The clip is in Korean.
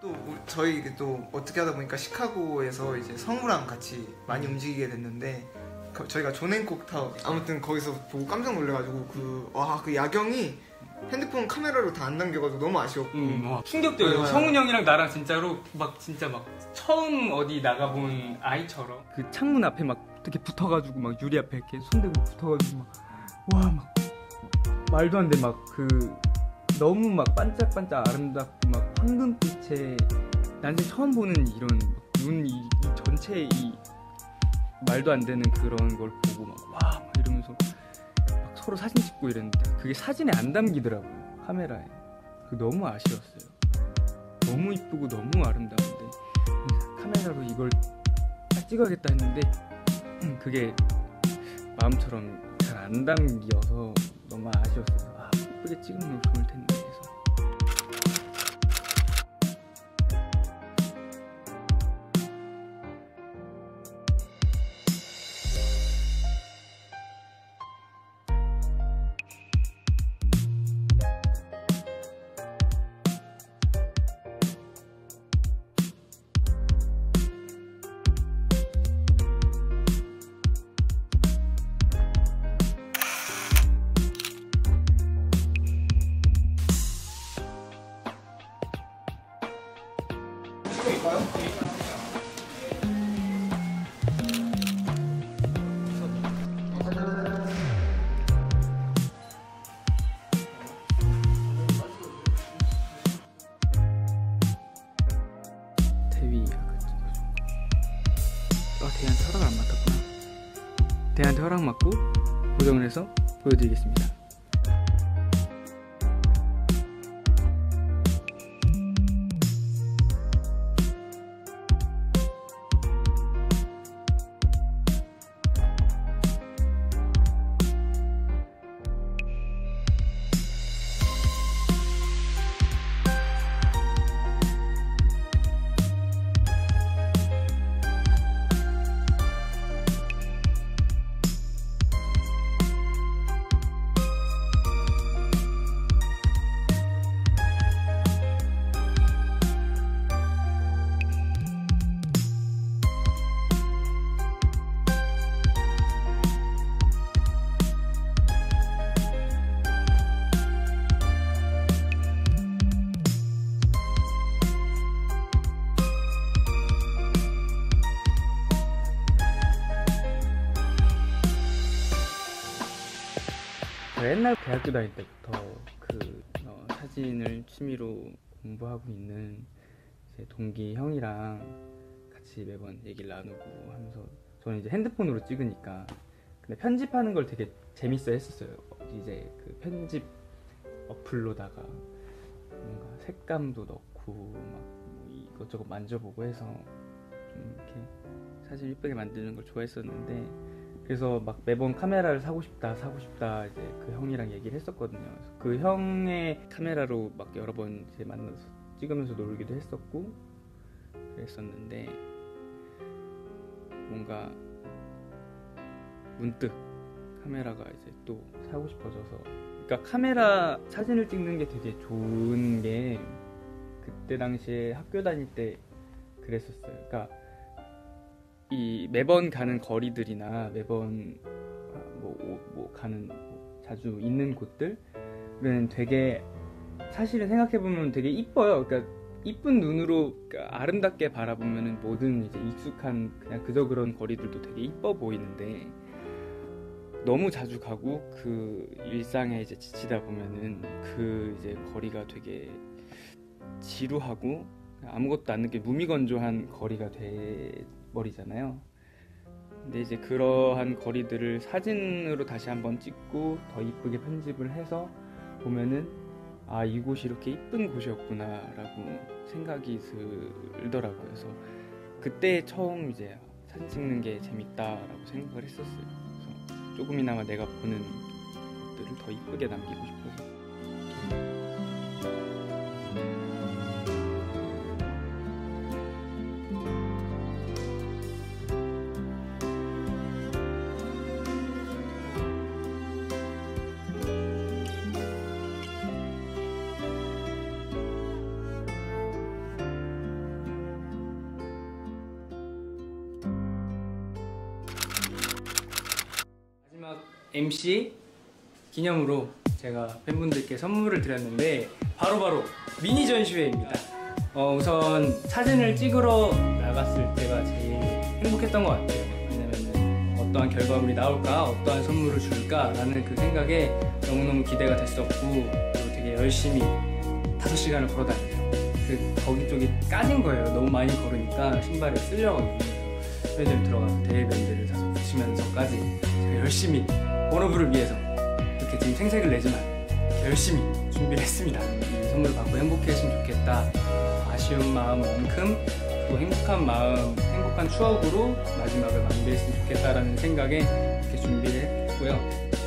또 우리- 저희 이게 또 어떻게 하다 보니까 시카고에서 이제 성우랑 같이 많이 움직이게 됐는데 거- 저희가 존 핸콕 타워 아무튼 거기서 보고 깜짝 놀래가지고 그 와그 야경이 핸드폰 카메라로 다 안 담겨가지고 너무 아쉬웠고 음, 와, 충격적이에요. 네. 성우 형이랑 나랑 진짜로 막 진짜 막 처음 어디 나가본 아이처럼 그 창문 앞에 막 이렇게 붙어가지고 막 유리 앞에 이렇게 손대고 붙어가지고 막와막 말도 안 돼 막 그 너무 막 반짝반짝 아름답고 막 황금빛에 난생 처음 보는 이런 눈이 전체 이 말도 안 되는 그런 걸 보고 막와 막 이러면서 막 서로 사진 찍고 이랬는데 그게 사진에 안 담기더라고요 카메라에. 그 너무 아쉬웠어요. 너무 이쁘고 너무 아름다운데 카메라로 이걸 딱 찍어야겠다 했는데 음, 그게 마음처럼 잘 안 담겨서 너무 아쉬웠어요. 아 이쁘게 찍으면 좋을 텐데 해서 아 대한테 허락 안 맡았구나. 대한테 허락 맡고 고정을 해서 보여드리겠습니다. 옛날 대학교 다닐 때부터 그 어, 사진을 취미로 공부하고 있는 제 동기 형이랑 같이 매번 얘기를 나누고 하면서 저는 이제 핸드폰으로 찍으니까 근데 편집하는 걸 되게 재밌어 했었어요. 이제 그 편집 어플로다가 뭔가 색감도 넣고 막뭐 이것저것 만져보고 해서 좀 이렇게 사진 이쁘게 만드는 걸 좋아했었는데 그래서 막 매번 카메라를 사고 싶다 사고 싶다 이제 그 형이랑 얘기를 했었거든요. 그 형의 카메라로 막 여러 번 이제 만나서 찍으면서 놀기도 했었고 그랬었는데 뭔가 문득 카메라가 이제 또 사고 싶어져서 그러니까 카메라 사진을 찍는 게 되게 좋은 게 그때 당시에 학교 다닐 때 그랬었어요. 그러니까 이 매번 가는 거리들이나 매번 뭐, 오- 뭐 가는 뭐 자주 있는 곳들은 되게 사실은 생각해 보면 되게 이뻐요. 그러니까 이쁜 눈으로 그러니까 아름답게 바라보면은 모든 이제 익숙한 그냥 그저 그런 거리들도 되게 이뻐 보이는데 너무 자주 가고 그 일상에 이제 지치다 보면은 그 이제 거리가 되게 지루하고 아무것도 안 느끼 무미건조한 거리가 돼 버리잖아요. 근데 이제 그러한 거리들을 사진으로 다시 한번 찍고 더 이쁘게 편집을 해서 보면은 아 이곳이 이렇게 이쁜 곳이었구나라고 생각이 들더라고요. 그래서 그때 처음 이제 사진 찍는 게 재밌다라고 생각을 했었어요. 그래서 조금이나마 내가 보는 것들을 더 이쁘게 남기고 싶어서 MC 기념으로 제가 팬분들께 선물을 드렸는데 바로 바로 미니 전시회입니다. 어, 우선 사진을 찍으러 나갔을 때가 제일 행복했던 것 같아요. 왜냐면은 어떠한 결과물이 나올까, 어떠한 선물을 줄까 라는 그 생각에 너무너무 기대가 됐었고 그리고 되게 열심히 5시간을 걸어 다녔죠. 그 거기 쪽이 까진 거예요. 너무 많이 걸으니까 신발을 쓸려가지고 편의점 들어가서 데일밴드를 사서 붙이면서까지 제가 열심히 워너브를 위해서 이렇게 지금 생색을 내지만 열심히 준비를 했습니다. 이 선물을 받고 행복했으면 좋겠다. 아쉬운 마음만큼 또 행복한 마음, 행복한 추억으로 마지막을 마무리했으면 좋겠다라는 생각에 이렇게 준비를 했고요.